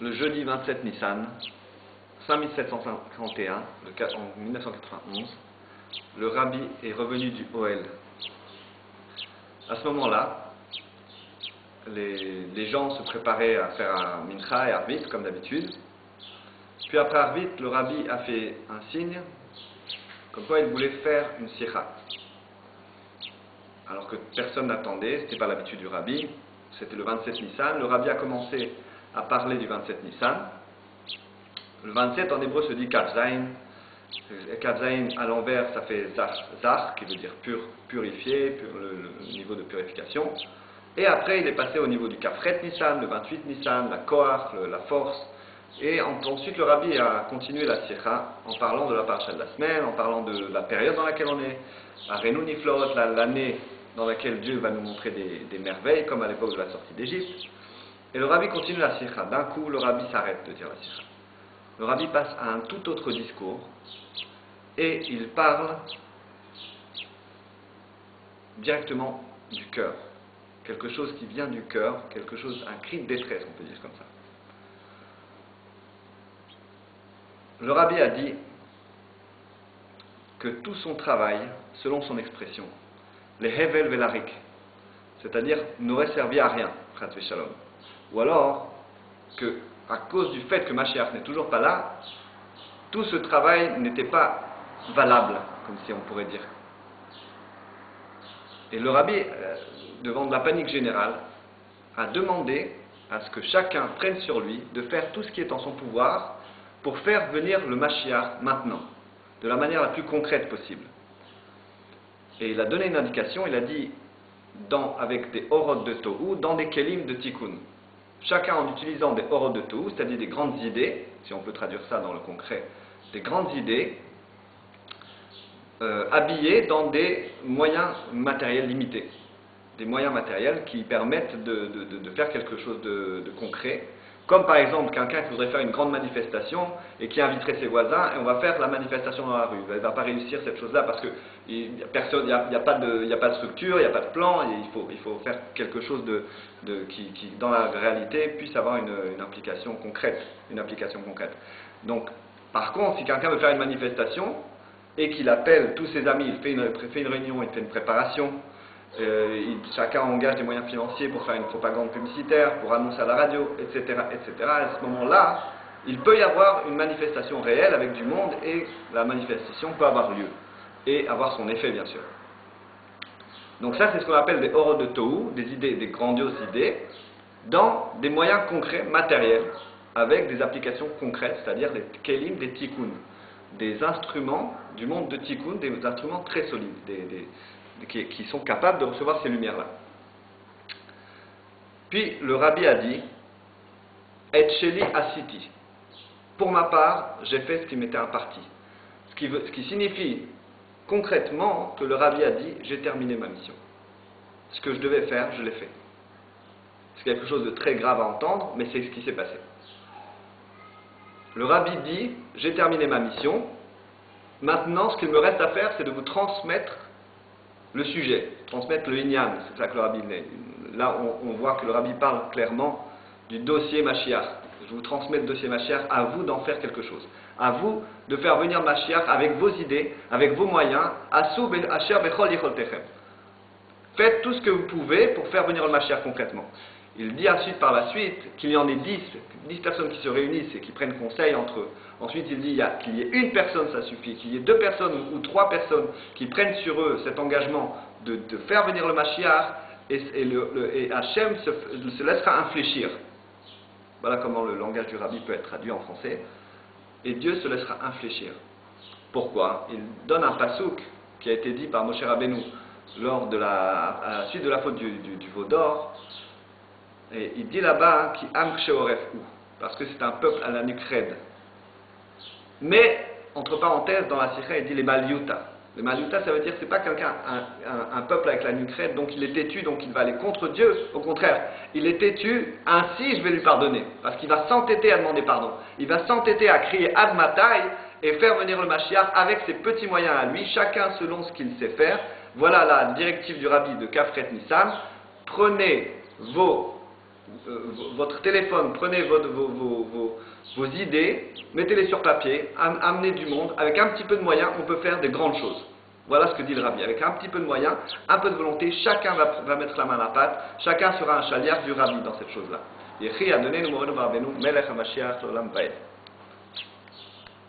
le jeudi 27 Nissan, 5751, le 4 en 1991, le rabbi est revenu du Oel. À ce moment-là, les, gens se préparaient à faire un mincha et arvit, comme d'habitude. Puis après arvit, le rabbi a fait un signe, comme quoi il voulait faire une sikha. Alors que personne n'attendait, ce n'était pas l'habitude du rabbi, c'était le 27 Nissan. Le rabbi a commencé à parler du 27 Nissan. Le 27 en hébreu se dit Kavzain. Kavzain à l'envers, ça fait Zar, qui veut dire pur, purifié, le, niveau de purification. Et après, il est passé au niveau du Kafret Nissan, le 28 Nissan, la Koach, la force. Et ensuite, le rabbi a continué la Sikha en parlant de la paracha de la semaine, en parlant de la période dans laquelle on est, à Renou Niflot, l'année dans laquelle Dieu va nous montrer des, merveilles, comme à l'époque de la sortie d'Égypte. Et le rabbi continue la Sikha. D'un coup, le rabbi s'arrête de dire la Sikha. Le rabbi passe à un tout autre discours et il parle directement du cœur. Quelque chose qui vient du cœur, quelque chose, un cri de détresse, on peut dire comme ça. Le rabbi a dit que tout son travail, selon son expression, les hevel velarik, c'est-à-dire n'aurait servi à rien, shalom. Ou alors que, à cause du fait que Mashiach n'est toujours pas là, tout ce travail n'était pas valable, comme si on pourrait dire. Et le rabbi, euh, devant la panique générale, a demandé à ce que chacun prenne sur lui de faire tout ce qui est en son pouvoir pour faire venir le Mashiach maintenant, de la manière la plus concrète possible. Et il a donné une indication, il a dit dans, avec des orod de Tohu, dans des kelim de Tikkun. Chacun en utilisant des orod de Tohu, c'est-à-dire des grandes idées, si on peut traduire ça dans le concret, des grandes idées, euh, habillées dans des moyens matériels limités. Des moyens matériels qui permettent de, faire quelque chose de concret comme par exemple quelqu'un qui voudrait faire une grande manifestation et qui inviterait ses voisins et on va faire la manifestation dans la rue. Il ne va pas réussir cette chose-là parce qu'il n'y a, a, de, a pas de structure, il n'y a pas de plan et il faut, il faut faire quelque chose de, qui, dans la réalité, puisse avoir une, une, application concrète. Une application concrète. Donc, par contre, si quelqu'un veut faire une manifestation et qu'il appelle tous ses amis, il fait une, fait une réunion, il fait une préparation, euh, chacun engage des moyens financiers pour faire une propagande publicitaire, pour annoncer à la radio, etc. etc. À ce moment-là, il peut y avoir une manifestation réelle avec du monde et la manifestation peut avoir lieu et avoir son effet, bien sûr. Donc ça, c'est ce qu'on appelle des oro de Tohu, des idées, des grandioses idées, dans des moyens concrets, matériels, avec des applications concrètes, c'est-à-dire des kelim, des tikkun, des instruments du monde de tikkun, des instruments très solides, des, qui, sont capables de recevoir ces lumières-là. Puis le rabbi a dit Et sheli asiti. Pour ma part, j'ai fait ce qui m'était imparti. Ce qui, ce qui signifie concrètement que le rabbi a dit J'ai terminé ma mission. Ce que je devais faire, je l'ai fait. C'est quelque chose de très grave à entendre, mais c'est ce qui s'est passé. Le rabbi dit J'ai terminé ma mission. Maintenant, ce qu'il me reste à faire, c'est de vous transmettre le sujet, transmettre le Inyan, c'est ça que le rabbi Là, on, voit que le rabbi parle clairement du dossier Mashiach. Je vous transmets le dossier Mashiach, à vous d'en faire quelque chose. À vous de faire venir Mashiach avec vos idées, avec vos moyens. Faites tout ce que vous pouvez pour faire venir le Mashiach concrètement. Il dit ensuite par la suite qu'il y en ait dix, dix personnes qui se réunissent et qui prennent conseil entre eux. Ensuite, il dit qu'il y ait une personne, ça suffit, qu'il y ait deux personnes ou, trois personnes qui prennent sur eux cet engagement de, faire venir le Mashiach et, et, Hachem se, laissera infléchir. Voilà comment le langage du rabbi peut être traduit en français. Et Dieu se laissera infléchir. Pourquoi? Il donne un pasouk qui a été dit par Moshe Rabbeinu lors de la, à la suite de la faute du, du veau d'or et il dit là-bas qui ou parce que c'est un peuple à la nuque raide. Mais, entre parenthèses, dans la Sikha, il dit les Maliuta. Les Maliuta, ça veut dire c'est pas quelqu'un, un, peuple avec la nuque raide, donc il est têtu, donc il va aller contre Dieu. Au contraire, il est têtu, ainsi je vais lui pardonner. Parce qu'il va s'entêter à demander pardon. Il va s'entêter à crier Admatai et faire venir le Mashiach avec ses petits moyens à lui, chacun selon ce qu'il sait faire. Voilà la directive du rabbi de Kafret Nissan. Prenez vos euh, votre téléphone, prenez vos, idées, mettez-les sur papier, amenez du monde. Avec un petit peu de moyens, on peut faire des grandes choses. Voilà ce que dit le rabbi. Avec un petit peu de moyens, un peu de volonté, chacun va, mettre la main à la pâte, chacun sera un chaliard du rabbi dans cette chose-là. le Melech HaMashiach